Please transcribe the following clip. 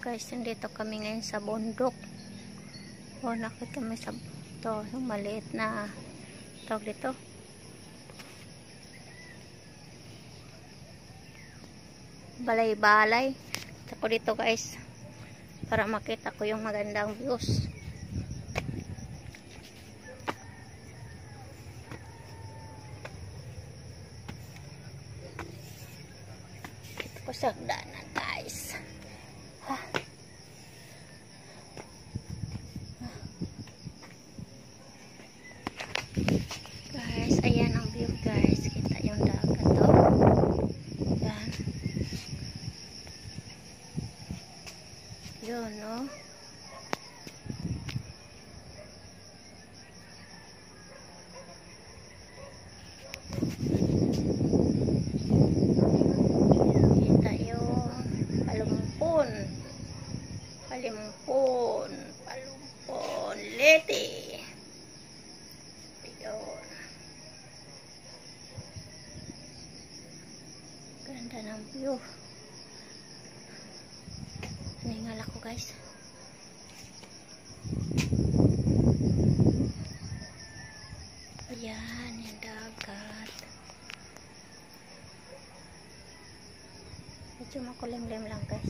guys, nandito kami ngayon sa bundok. O, nakit kami sa to, yung maliit na tawag dito. Balay-balay. Ako dito guys, para makita ko yung magandang views. Dito ko sa hagdanan guys. Ha. Guys, ayan ang view guys. Kita yung dagat oh. Yan. Yun, no? Kita yung palumpon. Palimpon. Palumpon. Leti. Yun. Ganda ng view. Naningal ako guys. Ayan, yung dagat. Medyo makulimlim lang guys.